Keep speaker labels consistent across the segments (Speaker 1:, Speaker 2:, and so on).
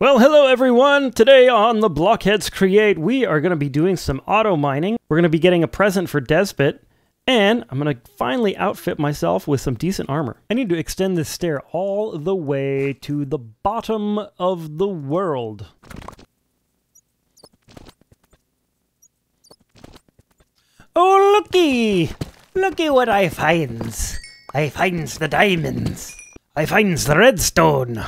Speaker 1: Well, hello everyone! Today on the Blockheads Create, we are going to be doing some auto mining. We're going to be getting a present for Desbit, and I'm going to finally outfit myself with some decent armor. I need to extend this stair all the way to the bottom of the world. Oh, looky! Looky what I finds! I finds the diamonds! I finds the redstone!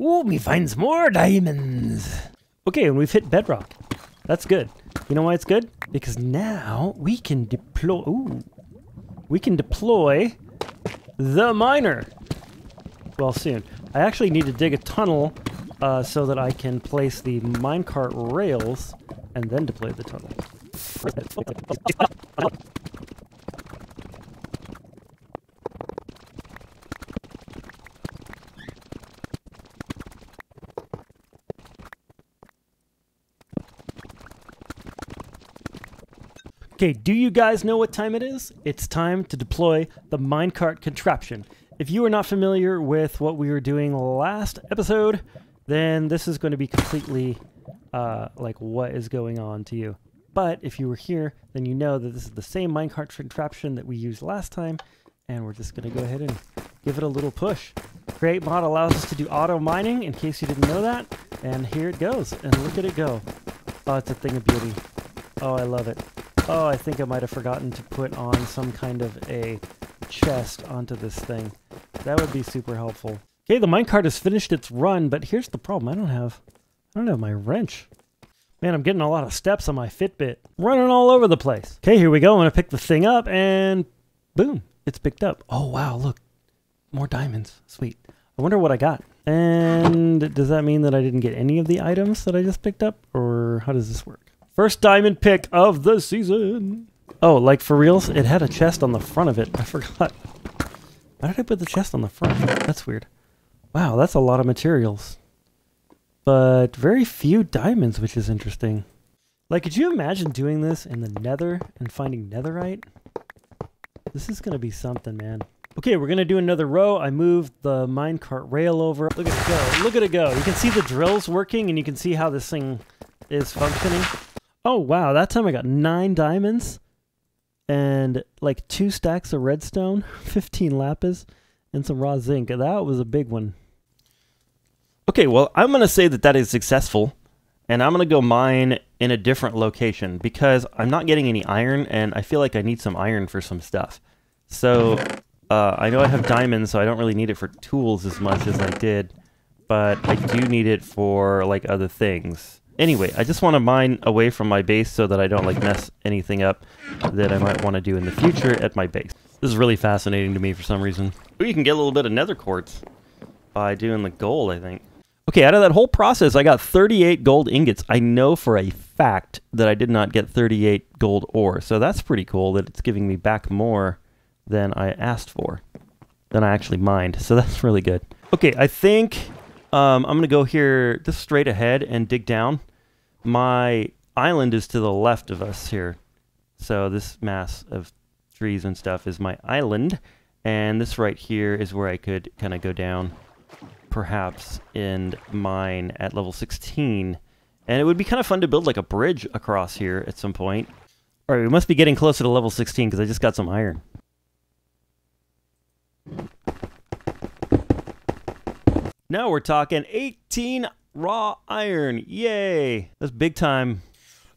Speaker 1: Ooh, me finds more diamonds. Okay, and we've hit bedrock. That's good. You know why it's good? Because now we can deploy. Ooh, we can deploy the miner. Well, soon. I actually need to dig a tunnel uh, so that I can place the minecart rails and then deploy the tunnel. Okay, do you guys know what time it is? It's time to deploy the minecart contraption. If you are not familiar with what we were doing last episode, then this is going to be completely uh, like what is going on to you. But if you were here, then you know that this is the same minecart contraption that we used last time, and we're just going to go ahead and give it a little push. Create mod allows us to do auto mining, in case you didn't know that, and here it goes, and look at it go. Oh, it's a thing of beauty. Oh, I love it. Oh, I think I might have forgotten to put on some kind of a chest onto this thing. That would be super helpful. Okay, the minecart has finished its run, but here's the problem. I don't have I don't have my wrench. Man, I'm getting a lot of steps on my Fitbit. Running all over the place. Okay, here we go. I'm going to pick the thing up and boom, it's picked up. Oh, wow, look. More diamonds. Sweet. I wonder what I got. And does that mean that I didn't get any of the items that I just picked up? Or how does this work? First diamond pick of the season. Oh, like for reals? It had a chest on the front of it. I forgot. Why did I put the chest on the front? That's weird. Wow, that's a lot of materials. But very few diamonds, which is interesting. Like, could you imagine doing this in the nether and finding netherite? This is going to be something, man. Okay, we're going to do another row. I moved the minecart rail over. Look at it go. Look at it go. You can see the drills working, and you can see how this thing is functioning. Oh, wow. That time I got nine diamonds and like two stacks of redstone, 15 lapis, and some raw zinc. That was a big one. Okay, well, I'm going to say that that is successful. And I'm going to go mine in a different location because I'm not getting any iron and I feel like I need some iron for some stuff. So uh, I know I have diamonds, so I don't really need it for tools as much as I did. But I do need it for like other things. Anyway, I just want to mine away from my base so that I don't like mess anything up that I might want to do in the future at my base. This is really fascinating to me for some reason. Ooh, you can get a little bit of nether quartz by doing the gold, I think. Okay, out of that whole process, I got 38 gold ingots. I know for a fact that I did not get 38 gold ore, so that's pretty cool that it's giving me back more than I asked for, than I actually mined, so that's really good. Okay, I think um, I'm going to go here just straight ahead and dig down. My island is to the left of us here. So this mass of trees and stuff is my island. And this right here is where I could kind of go down, perhaps, and mine at level 16. And it would be kind of fun to build like a bridge across here at some point. All right, we must be getting closer to level 16 because I just got some iron. Now we're talking 18 raw iron. Yay! That's big time.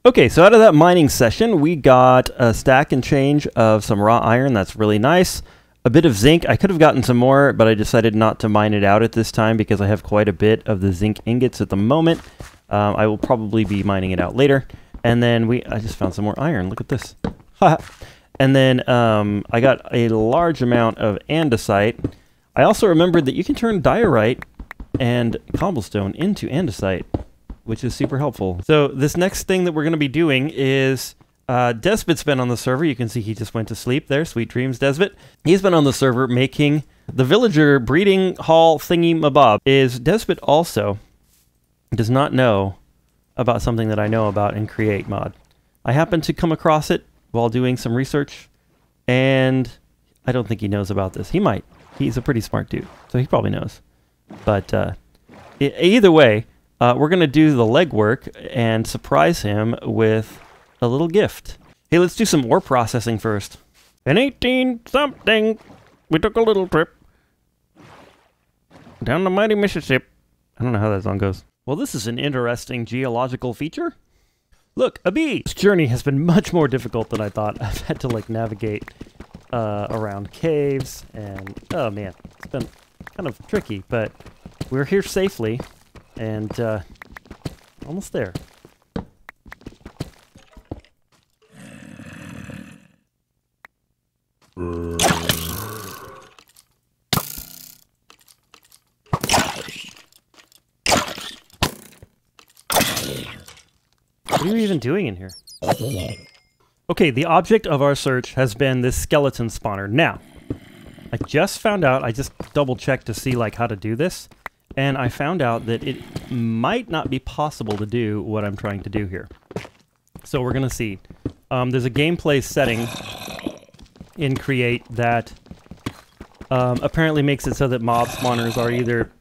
Speaker 1: Okay, so out of that mining session, we got a stack and change of some raw iron. That's really nice. A bit of zinc. I could have gotten some more, but I decided not to mine it out at this time because I have quite a bit of the zinc ingots at the moment. Um, I will probably be mining it out later. And then we, I just found some more iron. Look at this. and then um, I got a large amount of andesite. I also remembered that you can turn diorite and cobblestone into andesite, which is super helpful. So this next thing that we're going to be doing is uh, Desbit's been on the server. You can see he just went to sleep there. Sweet dreams, Desbit. He's been on the server making the villager breeding hall thingy mabob. Is Desbit also does not know about something that I know about in Create mod. I happened to come across it while doing some research, and I don't think he knows about this. He might. He's a pretty smart dude, so he probably knows. But uh, either way, uh, we're going to do the legwork and surprise him with a little gift. Hey, let's do some ore processing first. In 18 something, we took a little trip down the mighty Mississippi. I don't know how that song goes. Well, this is an interesting geological feature. Look, a bee! This journey has been much more difficult than I thought. I've had to, like, navigate uh, around caves, and, oh man, it's been kind of tricky, but we're here safely, and uh, almost there. What are you even doing in here? Okay, the object of our search has been this skeleton spawner. Now, I just found out, I just double checked to see like how to do this, and I found out that it might not be possible to do what I'm trying to do here. So we're gonna see. Um, there's a gameplay setting in Create that um, apparently makes it so that mob spawners are either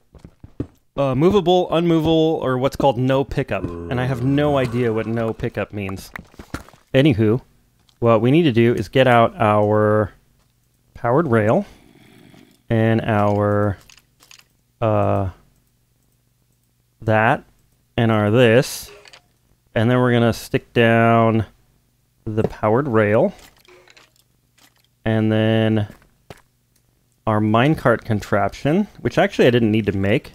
Speaker 1: uh, movable, unmovable, or what's called no pickup. And I have no idea what no pickup means. Anywho, what we need to do is get out our powered rail and our uh, that and our this. And then we're going to stick down the powered rail. And then our minecart contraption, which actually I didn't need to make.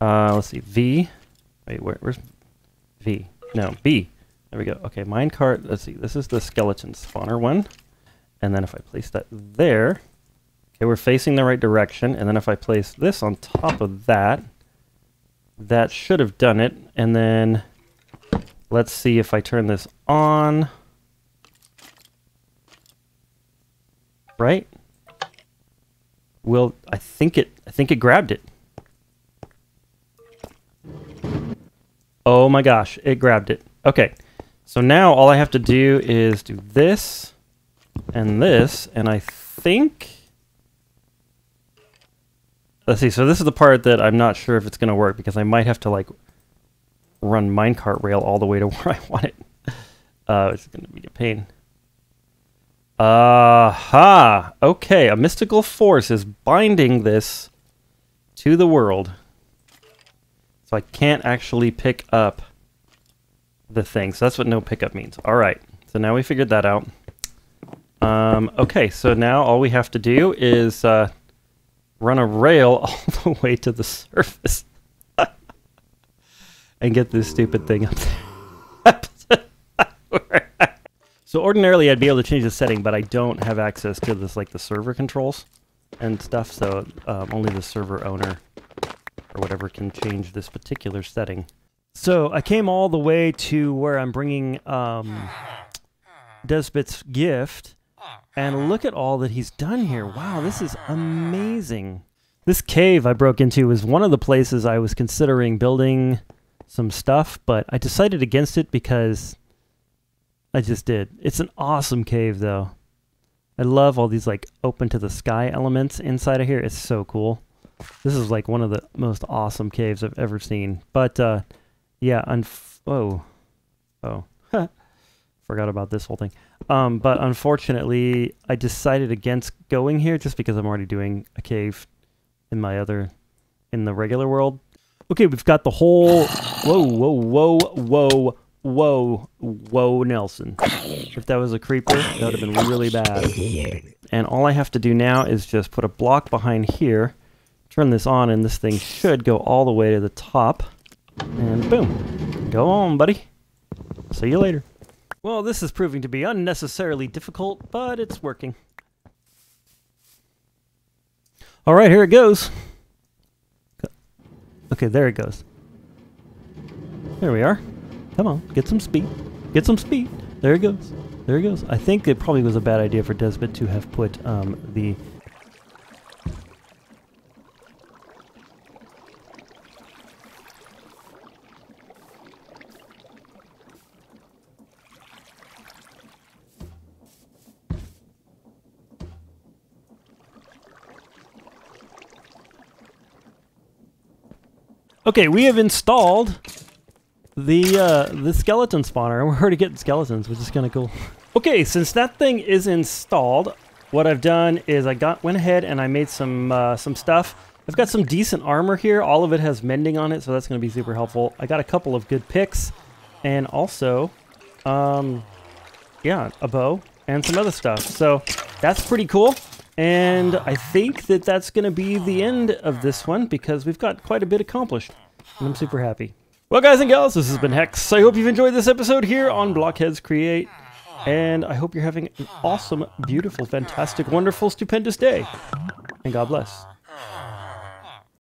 Speaker 1: Uh, let's see, V. Wait, where, where's V? No, B. There we go. Okay, minecart. Let's see. This is the skeleton spawner one. And then if I place that there, okay, we're facing the right direction. And then if I place this on top of that, that should have done it. And then let's see if I turn this on. Right? Will I think it I think it grabbed it. Oh my gosh, it grabbed it. Okay, so now all I have to do is do this and this, and I think... Let's see, so this is the part that I'm not sure if it's going to work, because I might have to, like, run minecart rail all the way to where I want it. Uh, it's going to be a pain. Aha! Uh okay, a mystical force is binding this to the world. So I can't actually pick up the thing. So that's what no pickup means. All right. So now we figured that out. Um, okay, so now all we have to do is uh, run a rail all the way to the surface and get this stupid thing up there. so ordinarily I'd be able to change the setting, but I don't have access to this, like the server controls and stuff. So um, only the server owner or whatever can change this particular setting. So I came all the way to where I'm bringing um, gift, and look at all that he's done here. Wow, this is amazing. This cave I broke into was one of the places I was considering building some stuff, but I decided against it because I just did. It's an awesome cave, though. I love all these like open to the sky elements inside of here. It's so cool. This is like one of the most awesome caves I've ever seen. But uh, yeah, unf- oh, oh, forgot about this whole thing. Um, but unfortunately, I decided against going here just because I'm already doing a cave in my other, in the regular world. Okay, we've got the whole. Whoa, whoa, whoa, whoa, whoa, whoa, Nelson. If that was a creeper, that would have been really bad. And all I have to do now is just put a block behind here turn this on and this thing should go all the way to the top. And boom. Go on, buddy. See you later. Well, this is proving to be unnecessarily difficult, but it's working. All right, here it goes. Okay, there it goes. There we are. Come on, get some speed. Get some speed. There it goes. There it goes. I think it probably was a bad idea for Desmond to have put um, the Okay, we have installed the uh, the skeleton spawner, we're already getting skeletons, which is kind of cool. Okay, since that thing is installed, what I've done is I got went ahead and I made some uh, some stuff. I've got some decent armor here. All of it has mending on it, so that's going to be super helpful. I got a couple of good picks, and also, um, yeah, a bow and some other stuff. So that's pretty cool. And I think that that's going to be the end of this one because we've got quite a bit accomplished. And I'm super happy. Well, guys and gals, this has been Hex. I hope you've enjoyed this episode here on Blockheads Create. And I hope you're having an awesome, beautiful, fantastic, wonderful, stupendous day. And God bless.